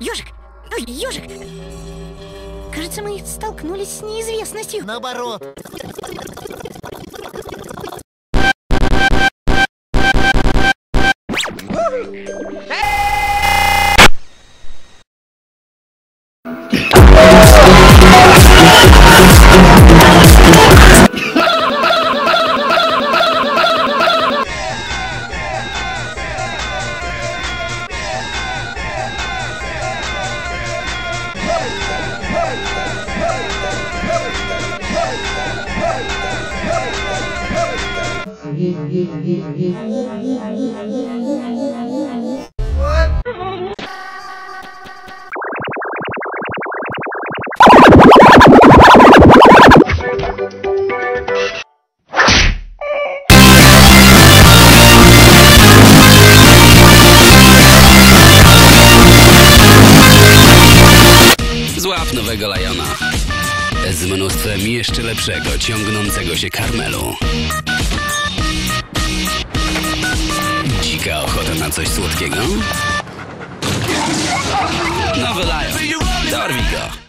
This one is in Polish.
ежик! Ой, ежик! Кажется, мы столкнулись с неизвестностью. Наоборот. Złap nowego Liona. Z mnóstwem jeszcze lepszego, ciągnącego się karmelu. Na coś słodkiego? Nowy Lion. Dorwij go.